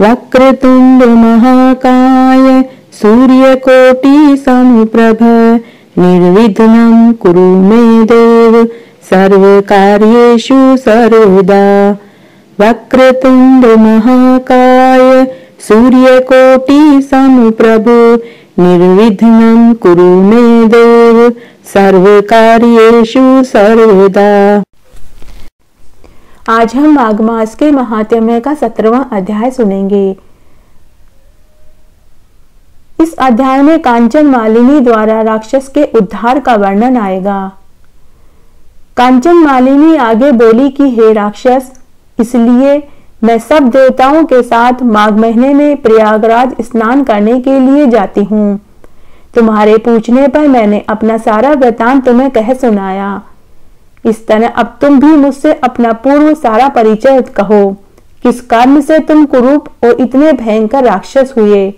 वक्रतुण्ड महाकाय सूर्यकोटि समुप्रभ निर्विघ्नं कुरु मे देव सर्वकार्येषु सर्वदा। वक्रतुण्ड महाकाय सूर्यकोटि समुप्रभु निर्विघ्नं कुरु मे देव सर्वकार्येषु सर्वदा आज हम माघ मास के महात्म्य का सत्रहवा अध्याय सुनेंगे। इस अध्याय में कांचन मालिनी द्वारा राक्षस के उद्धार का वर्णन आएगा। कांचन मालिनी आगे बोली कि, हे राक्षस, इसलिए मैं सब देवताओं के साथ माघ महीने में प्रयागराज स्नान करने के लिए जाती हूँ। तुम्हारे पूछने पर मैंने अपना सारा वृतांत तुम्हें कह सुनाया। इस तरह अब तुम भी मुझसे अपना पूर्व सारा परिचय कहो। किस कर्म से तुम कुरूप और इतने भयंकर राक्षस हुए?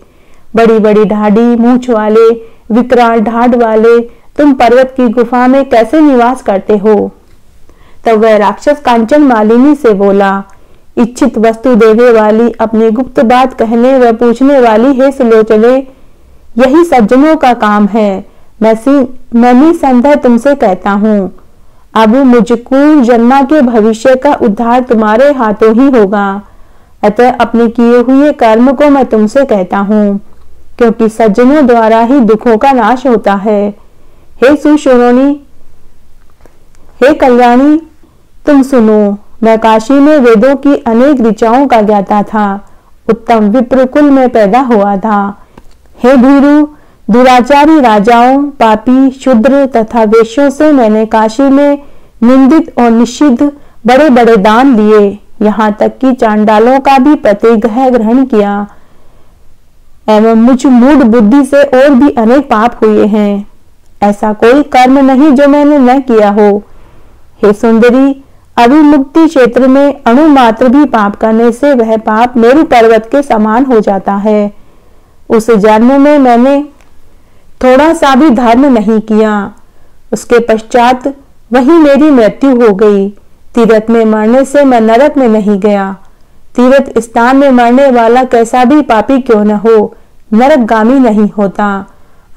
बड़ी बड़ी ढाडी मूछ वाले विकराल ढाड वाले, तुम पर्वत की गुफा में कैसे निवास करते हो? तब वह राक्षस कांचन मालिनी से बोला, इच्छित वस्तु देने वाली, अपनी गुप्त बात कहने व पूछने वाली हे सुलोचने, यही सज्जनों का काम है। मैं मैं निसंदेह तुमसे कहता हूँ। अब मुझको जन्मा के भविष्य का उद्धार तुम्हारे हाथों ही होगा। अतः अपने किए हुए कर्म को मैं तुमसे कहता हूँ, क्योंकि सज्जनों द्वारा ही दुखों का नाश होता है। हे सुशोनी हे कल्याणी, तुम सुनो, मैं काशी में वेदों की अनेक ऋचाओं का ज्ञाता था, उत्तम विप्रकुल में पैदा हुआ था। हे भीरु दुराचारी राजाओं, पापी शुद्र तथा वेश्यों से मैंने काशी में निंदित और निषिद्ध बड़े बड़े दान लिए यहाँ तक कि चांडालों का भी प्रतिग्रह ग्रहण किया। एवं मुझ मूड बुद्धि से और भी अनेक पाप हुए हैं। ऐसा कोई कर्म नहीं जो मैंने न किया हो। हे सुंदरी, अभिमुक्ति क्षेत्र में अणु मात्र भी पाप करने से वह पाप मेरु पर्वत के समान हो जाता है। उस जन्म में मैंने थोड़ा सा भी धर्म नहीं किया। उसके पश्चात वही मेरी मृत्यु हो गई। तीर्थ में मरने से मैं नरक में नहीं गया। तीर्थ स्थान में मरने वाला कैसा भी पापी क्यों न हो, नरकगामी नहीं होता।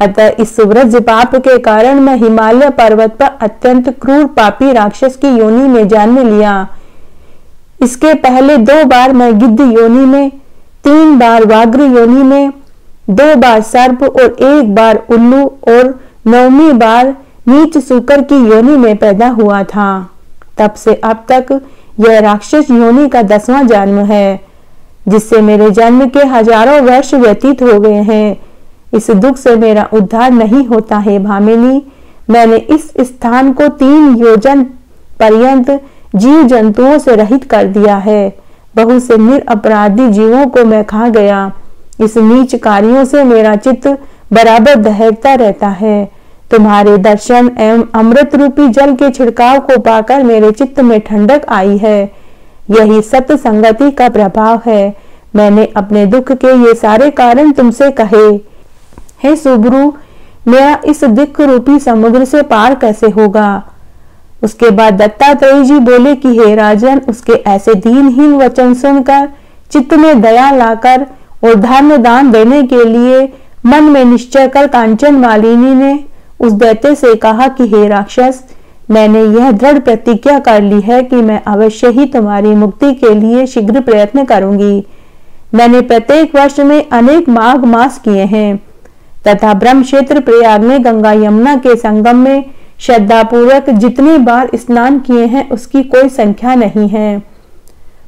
अतः इस सुव्रज पाप के कारण मैं हिमालय पर्वत पर अत्यंत क्रूर पापी राक्षस की योनि में जन्म लिया। इसके पहले दो बार मैं गिद्ध योनि में, तीन बार वाग्र योनि में दो बार सर्प और एक बार उल्लू और नौवीं बार नीच सुकर की योनि में पैदा हुआ था। तब से अब तक यह राक्षस योनि का दसवां जन्म है, जिससे मेरे जन्म के हज़ारों वर्ष व्यतीत हो गए हैं। इस दुख से मेरा उद्धार नहीं होता है, भामिनी। मैंने इस स्थान को तीन योजन पर्यंत जीव जंतुओं से रहित कर दिया है। बहुत से निरअपराधी जीवों को मैं खा गया। इस नीच कार्यों से मेरा चित्त बराबर दहकता रहता है। तुम्हारे दर्शन एवं अमृत रूपी जल के छिड़काव को पाकर मेरे चित्त में ठंडक आई है। यही सत्य संगति का प्रभाव है। मैंने अपने दुख के ये सारे कारण तुमसे कहे। हे सुब्रु, मेरा इस दुख रूपी समुद्र से पार कैसे होगा? उसके बाद दत्तात्रेय जी बोले कि हे राजन, उसके ऐसे दीनहीन वचन सुनकर चित्त में दया लाकर और धर्म दान देने के लिए मन में निश्चय कर कांचन मालिनी ने उस दैत्य से कहा कि, हे राक्षस, मैंने यह दृढ़ प्रतिज्ञा कर ली है कि मैं अवश्य ही तुम्हारी मुक्ति के लिए शीघ्र प्रयत्न करूँगी। मैंने प्रत्येक वर्ष में अनेक माघ मास किए हैं। तथा ब्रह्म क्षेत्र प्रयाग में गंगा यमुना के संगम में श्रद्धापूर्वक जितनी बार स्नान किए हैं, उसकी कोई संख्या नहीं है।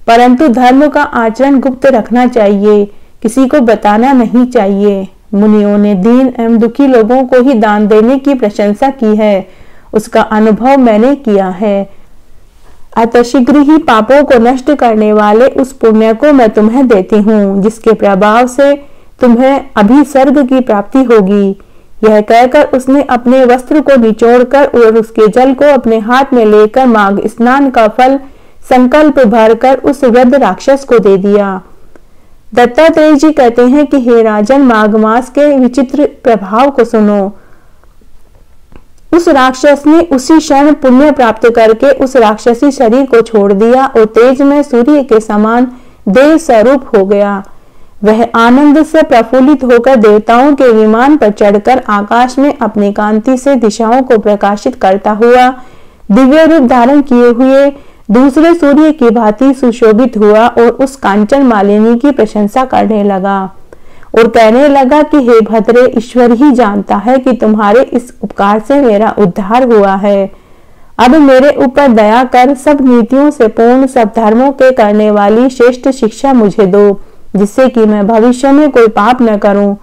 परंतु धर्म का आचरण गुप्त रखना चाहिए। किसी को बताना नहीं चाहिए। मुनियों ने दीन एवं दुखी लोगों को ही दान देने की प्रशंसा की है। उसका अनुभव मैंने किया है। अतः शीघ्र ही पापों को नष्ट करने वाले उस पुण्य को मैं तुम्हें देती हूँ, जिसके प्रभाव से तुम्हें अभी स्वर्ग की प्राप्ति होगी। यह कहकर उसने अपने वस्त्र को निचोड़कर और उसके जल को अपने हाथ में लेकर माघ स्नान का फल संकल्प भरकर उस वृद्ध राक्षस को दे दिया। दत्तात्रेय जी कहते हैं कि हे राजन माघ मास के विचित्र प्रभाव को सुनो। उस राक्षस ने उसी क्षण पुण्य प्राप्त करके उस राक्षसी शरीर को छोड़ दिया और तेज में सूर्य के समान देव स्वरूप हो गया। वह आनंद से प्रफुल्लित होकर देवताओं के विमान पर चढ़कर आकाश में अपनी कांति से दिशाओं को प्रकाशित करता हुआ दिव्य रूप धारण किए हुए दूसरे सूर्य की भांति सुशोभित हुआ और उस कांचन मालिनी की प्रशंसा करने लगा और कहने लगा कि, हे भद्रे, ईश्वर ही जानता है कि तुम्हारे इस उपकार से मेरा उद्धार हुआ है। अब मेरे ऊपर दया कर सब नीतियों से पूर्ण, सब धर्मों के करने वाली श्रेष्ठ शिक्षा मुझे दो, जिससे कि मैं भविष्य में कोई पाप न करूँ।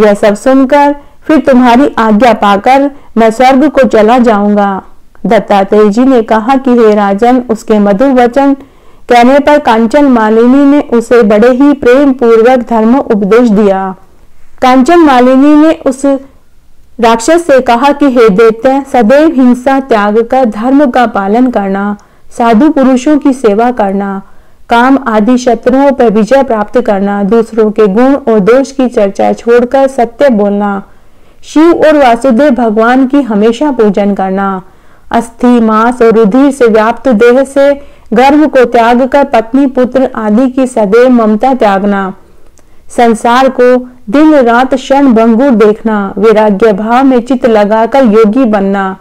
यह सब सुनकर फिर तुम्हारी आज्ञा पाकर मैं स्वर्ग को चला जाऊँगा। दत्तात्रेय जी ने कहा कि हे राजन, उसके मधुर वचन कहने पर कांचन मालिनी ने उसे बड़े ही प्रेम पूर्वक धर्म उपदेश दिया। कांचन मालिनी ने उस राक्षस से कहा कि, हे दैत्य सदैव हिंसा त्याग कर धर्म का पालन करना, साधु पुरुषों की सेवा करना, काम आदि शत्रुओं पर विजय प्राप्त करना, दूसरों के गुण और दोष की चर्चा छोड़कर सत्य बोलना, शिव और वासुदेव भगवान की हमेशा पूजन करना अस्थि, मांस और रुधिर से व्याप्त देह से गर्भ को त्याग कर पत्नी, पुत्र आदि की सदैव ममता त्यागना। संसार को दिन रात क्षण भंगुर देखना, वैराग्य भाव में चित लगाकर योगी बनना।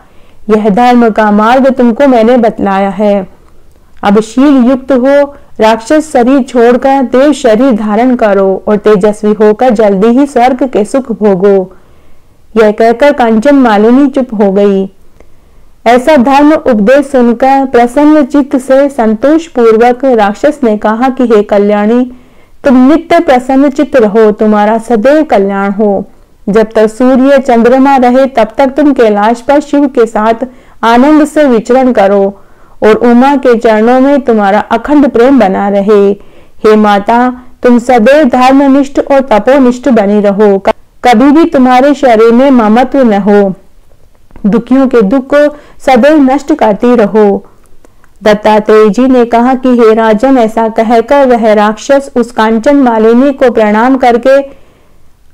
यह धर्म का मार्ग तुमको मैंने बतलाया है। अब शील युक्त हो, राक्षस शरीर छोड़कर देव शरीर धारण करो और तेजस्वी होकर जल्दी ही स्वर्ग के सुख भोगो। यह कहकर कंचन मालिनी चुप हो गई। ऐसा धर्म उपदेश सुनकर प्रसन्न चित्त से संतोष पूर्वक राक्षस ने कहा कि, हे कल्याणी, तुम नित्य प्रसन्न चित्त रहो, तुम्हारा सदैव कल्याण हो। जब तक सूर्य चंद्रमा रहे, तब तक तुम कैलाश पर शिव के साथ आनंद से विचरण करो और उमा के चरणों में तुम्हारा अखंड प्रेम बना रहे। हे माता, तुम सदैव धर्मनिष्ठ और तपोनिष्ठ बनी रहो। कभी भी तुम्हारे शरीर में ममत्व न हो। दुखियों के दुख को सदैव नष्ट करती रहो। दत्तात्रेय जी ने कहा कि हे राजन, ऐसा कहकर वह राक्षस उस कांचन मालिनी को प्रणाम करके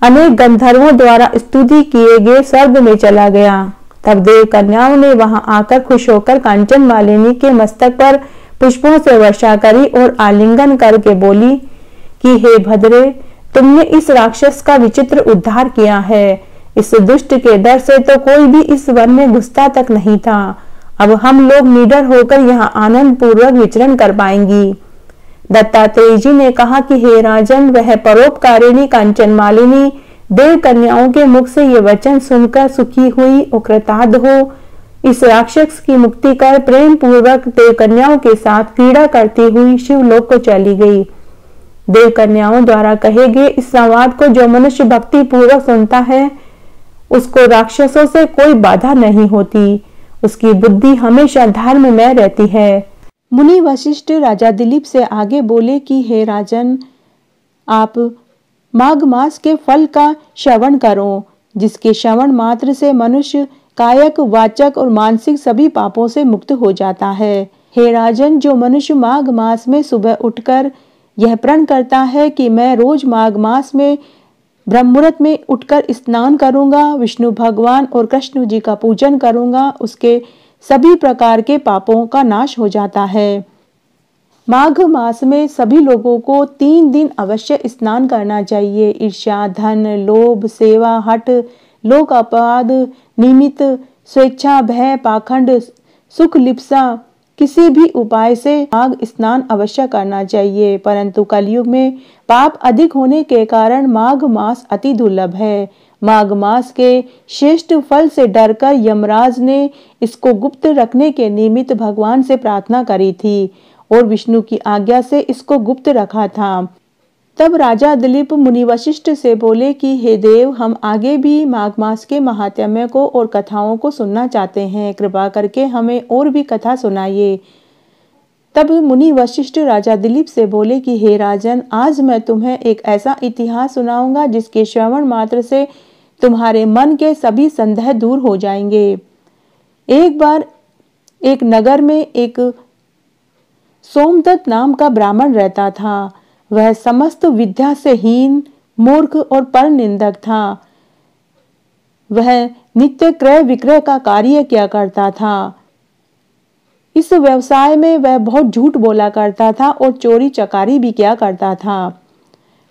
अनेक गंधर्वों द्वारा स्तुति किए गए स्वर्ग में चला गया। तब देव कन्याओं ने वहाँ आकर खुश होकर कांचन मालिनी के मस्तक पर पुष्पों से वर्षा करी और आलिंगन करके बोली कि हे भद्रे, तुमने इस राक्षस का विचित्र उद्धार किया है। इस दुष्ट के डर से तो कोई भी इस वन में घुसता तक नहीं था। अब हम लोग निडर होकर यहाँ आनंद पूर्वक विचरण कर पाएँगी। दत्तात्रेय जी ने कहा कि, हे राजन, वह परोपकारिणी कांचन मालिनी देव कन्याओं के मुख से ये वचन सुनकर सुखी हुई कृतार्थ हो। इस राक्षस की मुक्ति कर प्रेम पूर्वक देव कन्याओं के साथ क्रीड़ा करती हुई शिवलोक को चली गई। देव कन्याओं द्वारा कहे गए इस संवाद को जो मनुष्य भक्ति पूर्वक सुनता है उसको राक्षसों से कोई बाधा नहीं होती। उसकी बुद्धि हमेशा धर्म में रहती है। मुनि वशिष्ठ राजा दिलीप से आगे बोले कि, हे राजन, आप माघ मास के फल का श्रवण करो, जिसके श्रवण मात्र से मनुष्य कायक, वाचक और मानसिक सभी पापों से मुक्त हो जाता है। हे राजन, जो मनुष्य माघ मास में सुबह उठकर यह प्रण करता है कि मैं रोज माघ मास में ब्रह्मुहूर्त में उठकर स्नान करूँगा, विष्णु भगवान और कृष्ण जी का पूजन करूँगा, उसके सभी प्रकार के पापों का नाश हो जाता है। माघ मास में सभी लोगों को तीन दिन अवश्य स्नान करना चाहिए। ईर्ष्या, धन, लोभ, सेवा, हट, लोक अपराध निमित स्वेच्छा, भय, पाखंड, सुख, लिप्सा किसी भी उपाय से माघ स्नान अवश्य करना चाहिए, परंतु कलयुग में पाप अधिक होने के कारण माघ मास अति दुर्लभ है। माघ मास के श्रेष्ठ फल से डरकर यमराज ने इसको गुप्त रखने के निमित्त भगवान से प्रार्थना करी थी और विष्णु की आज्ञा से इसको गुप्त रखा था। तब राजा दिलीप मुनि वशिष्ठ से बोले कि, हे देव, हम आगे भी माघ मास के महात्म्य को और कथाओं को सुनना चाहते हैं। कृपा करके हमें और भी कथा सुनाइए। तब मुनि वशिष्ठ राजा दिलीप से बोले कि, हे राजन, आज मैं तुम्हें एक ऐसा इतिहास सुनाऊँगा जिसके श्रवण मात्र से तुम्हारे मन के सभी संदेह दूर हो जाएँगे। एक बार एक नगर में एक सोमदत्त नाम का ब्राह्मण रहता था। वह समस्त विद्या से हीन, मूर्ख और पर निंदक था। वह नित्य क्रय विक्रय का कार्य किया करता था। इस व्यवसाय में वह बहुत झूठ बोला करता था और चोरी चकारी भी किया करता था।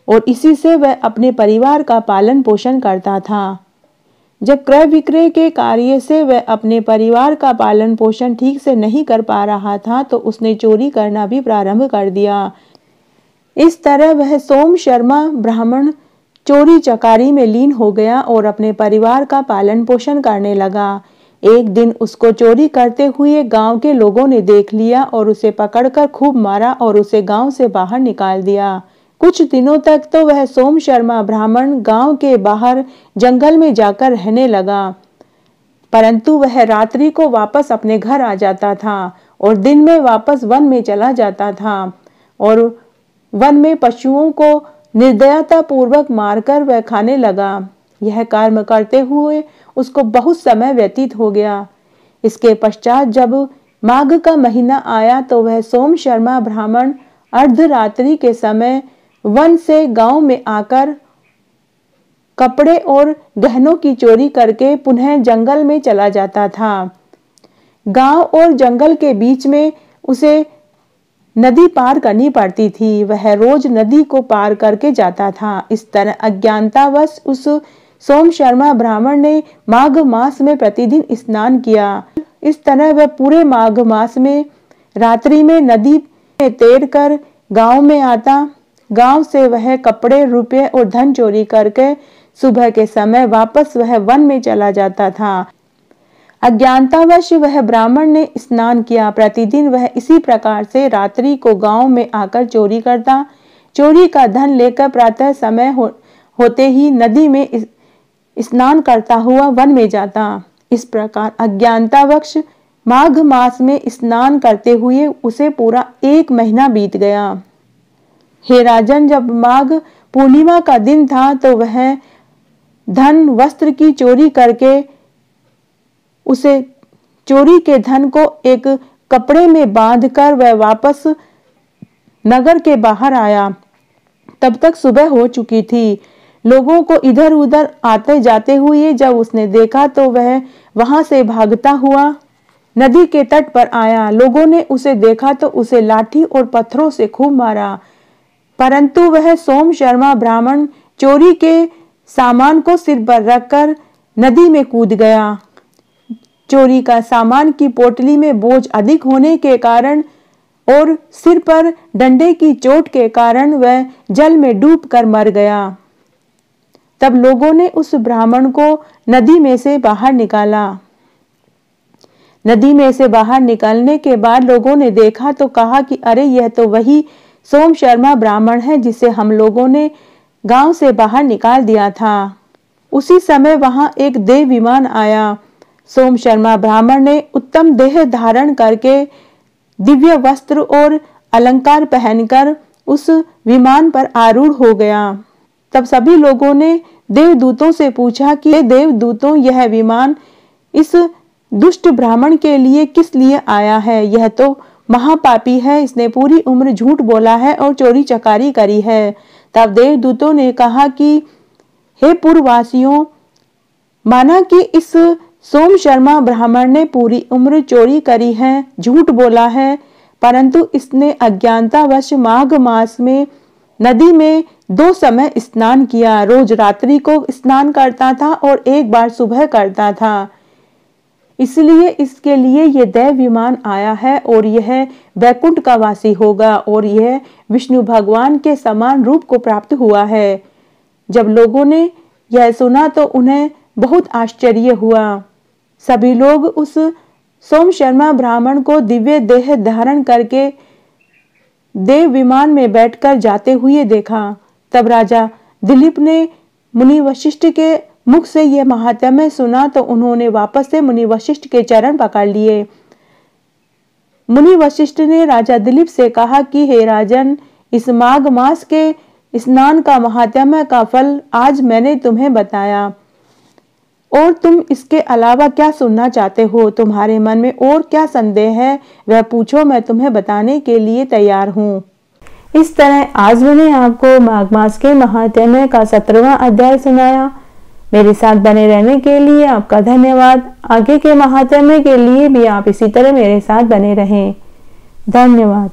और इसी से वह अपने परिवार का पालन पोषण करता था। जब क्रय विक्रय के कार्य से वह अपने परिवार का पालन पोषण ठीक से नहीं कर पा रहा था तो उसने चोरी करना भी प्रारंभ कर दिया। इस तरह वह सोम शर्मा, ब्राह्मण, चोरी चकारी में लीन हो गया और अपने परिवार का पालन पोषण करने लगा। एक दिन उसको चोरी करते हुए गाँव के लोगों ने देख लिया और उसे पकड़कर खूब मारा और उसे गाँव से बाहर निकाल दिया। कुछ दिनों तक तो वह सोम शर्मा, ब्राह्मण, गाँव के बाहर जंगल में जाकर रहने लगा। परंतु वह रात्रि को वापस अपने घर आ जाता था और दिन में वापस वन में चला जाता था और वन में पशुओं को निर्दयता पूर्वक मारकर वह खाने लगा। यह कर्म करते हुए उसको बहुत समय व्यतीत हो गया। इसके पश्चात जब माघ का महीना आया तो वह सोम शर्मा ब्राह्मण अर्धरात्रि के समय वन से गाँव में आकर कपड़े और गहनों की चोरी करके पुनः जंगल में चला जाता था। गाँव और जंगल के बीच में उसे नदी पार करनी पड़ती थी। वह रोज नदी को पार करके जाता था। इस तरह अज्ञानतावश उस सोम शर्मा ब्राह्मण ने माघ मास में प्रतिदिन स्नान किया। इस तरह वह पूरे माघ मास में रात्रि में नदी में तैर कर गाँव में आता। गाँव से वह कपड़े, रुपये और धन चोरी करके सुबह के समय वापस वह वन में चला जाता था। अज्ञानतावश वह ब्राह्मण ने स्नान किया। प्रतिदिन वह इसी प्रकार से रात्रि को गाँव में आकर चोरी करता। चोरी का धन लेकर प्रातः समय हो, होते ही नदी में स्नान करता हुआ वन में जाता। इस प्रकार अज्ञानतावश माघ मास में स्नान करते हुए उसे पूरा एक महीना बीत गया। हे राजन जब माघ पूर्णिमा का दिन था तो वह धन वस्त्र की चोरी करके उसे चोरी के धन को एक कपड़े में बांधकर वह वापस नगर के बाहर आया। तब तक सुबह हो चुकी थी। लोगों को इधर उधर आते जाते हुए जब उसने देखा तो वह वहाँ से भागता हुआ नदी के तट पर आया। लोगों ने उसे देखा तो उसे लाठी और पत्थरों से खूब मारा। परंतु वह सोम शर्मा ब्राह्मण चोरी के सामान को सिर पर रखकर नदी में कूद गया। चोरी का सामान की पोटली में बोझ अधिक होने के कारण और सिर पर डंडे की चोट के कारण वह जल में डूब कर मर गया। तब लोगों ने उस ब्राह्मण को नदी में से बाहर निकाला। नदी में से बाहर निकलने के बाद लोगों ने देखा तो कहा कि अरे, यह तो वही सोम शर्मा ब्राह्मण है जिसे हम लोगों ने गाँव से बाहर निकाल दिया था। उसी समय वहाँ एक देव विमान आया। सोम शर्मा ब्राह्मण ने उत्तम देह धारण करके दिव्य वस्त्र और अलंकार पहनकर उस विमान पर आरूढ़ हो गया। तब सभी लोगों ने देवदूतों से पूछा कि देवदूतों, यह विमान इस दुष्ट ब्राह्मण के लिए किस लिए आया है? यह तो महापापी है, इसने पूरी उम्र झूठ बोला है और चोरी चकारी करी है। तब देवदूतों ने कहा कि, हे पूर्ववासियों माना कि इस सोम शर्मा ब्राह्मण ने पूरी उम्र चोरी करी है, झूठ बोला है, परंतु इसने अज्ञानतावश माघ मास में नदी में दो समय स्नान किया। रोज रात्रि को स्नान करता था और एक बार सुबह करता था। इसलिए इसके लिए यह दैव विमान आया है और यह वैकुंठ का वासी होगा और यह विष्णु भगवान के समान रूप को प्राप्त हुआ है। जब लोगों ने यह सुना तो उन्हें बहुत आश्चर्य हुआ। सभी लोग उस सोम शर्मा ब्राह्मण को दिव्य देह धारण करके देव विमान में बैठकर जाते हुए देखा। तब राजा दिलीप ने मुनि वशिष्ठ के मुख से यह महात्म्य सुना तो उन्होंने वापस से मुनि वशिष्ठ के चरण पकड़ लिए। मुनि वशिष्ठ ने राजा दिलीप से कहा कि, हे राजन, इस माघ मास के स्नान का महात्म्य का फल आज मैंने तुम्हें बताया। और तुम इसके अलावा क्या सुनना चाहते हो? तुम्हारे मन में और क्या संदेह है? वह पूछो, मैं तुम्हें बताने के लिए तैयार हूँ। इस तरह आज मैंने आपको माघ मास के महात्म्य का सत्रहवा अध्याय सुनाया। मेरे साथ बने रहने के लिए आपका धन्यवाद। आगे के महात्म्य के लिए भी आप इसी तरह मेरे साथ बने रहें। धन्यवाद।